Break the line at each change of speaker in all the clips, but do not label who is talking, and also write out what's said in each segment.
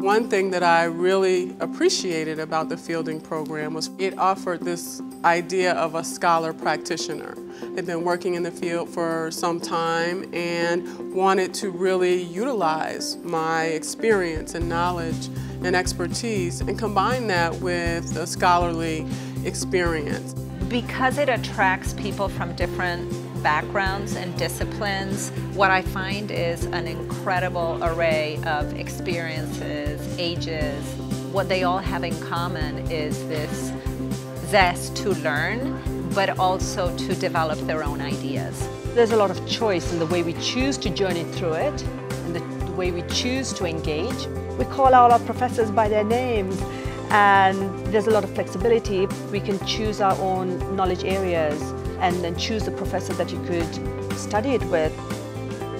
One thing that I really appreciated about the fielding program was it offered this idea of a scholar practitioner. I'd been working in the field for some time and wanted to really utilize my experience and knowledge and expertise and combine that with a scholarly experience.
Because it attracts people from different backgrounds and disciplines, what I find is an incredible array of experiences, ages. What they all have in common is this zest to learn, but also to develop their own ideas.
There's a lot of choice in the way we choose to journey through it and the, way we choose to engage. We call out our professors by their names and there's a lot of flexibility. We can choose our own knowledge areas and then choose the professor that you could study it with.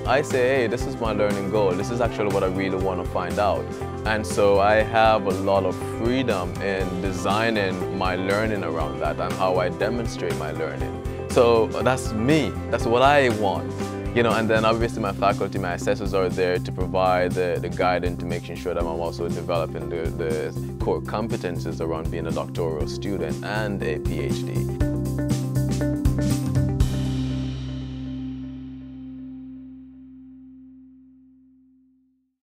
I say, hey, this is my learning goal. This is actually what I really want to find out. And so I have a lot of freedom in designing my learning around that and how I demonstrate my learning. So that's me. That's what I want. You know, and then obviously my faculty, my assessors are there to provide the, the guidance to making sure that I'm also developing the, the core competences around being a doctoral student and a PhD.